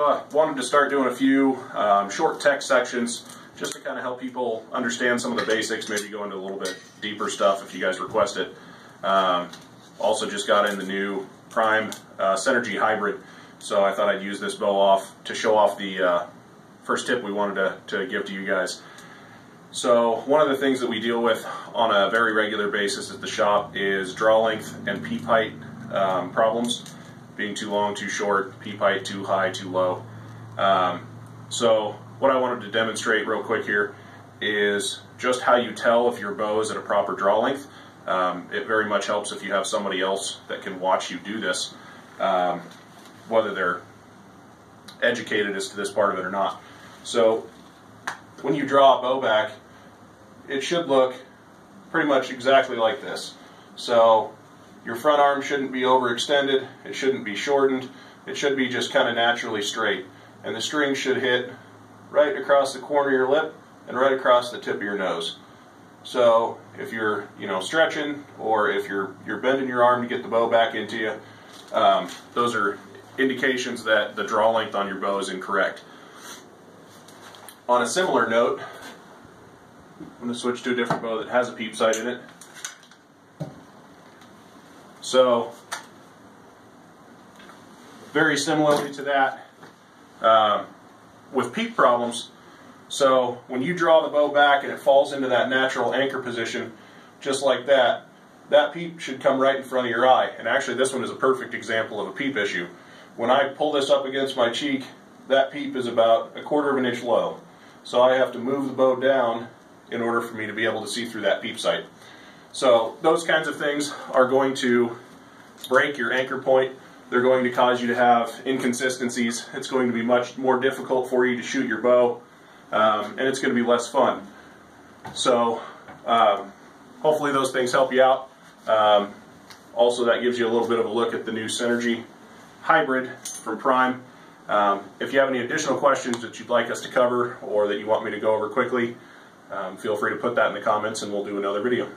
uh, wanted to start doing a few um, short tech sections just to kind of help people understand some of the basics, maybe go into a little bit deeper stuff if you guys request it. Um, also just got in the new Prime uh, Synergy Hybrid, so I thought I'd use this bow off to show off the uh, first tip we wanted to, to give to you guys. So one of the things that we deal with on a very regular basis at the shop is draw length and peep height um, problems, being too long, too short, peep height too high, too low. Um, so what I wanted to demonstrate real quick here is just how you tell if your bow is at a proper draw length. Um, it very much helps if you have somebody else that can watch you do this, um, whether they're educated as to this part of it or not. So when you draw a bow back, it should look pretty much exactly like this. So your front arm shouldn't be overextended, it shouldn't be shortened, it should be just kind of naturally straight. And the string should hit right across the corner of your lip and right across the tip of your nose. So if you're, you know, stretching or if you're you're bending your arm to get the bow back into you, um, those are indications that the draw length on your bow is incorrect. On a similar note, I'm going to switch to a different bow that has a peep sight in it. So, very similarly to that, um, with peep problems, so when you draw the bow back and it falls into that natural anchor position, just like that, that peep should come right in front of your eye. And actually this one is a perfect example of a peep issue. When I pull this up against my cheek, that peep is about a quarter of an inch low. So I have to move the bow down in order for me to be able to see through that peep sight. So those kinds of things are going to break your anchor point. They're going to cause you to have inconsistencies. It's going to be much more difficult for you to shoot your bow um, and it's going to be less fun. So um, hopefully those things help you out. Um, also, that gives you a little bit of a look at the new Synergy Hybrid from Prime. Um, if you have any additional questions that you'd like us to cover or that you want me to go over quickly, um, feel free to put that in the comments and we'll do another video.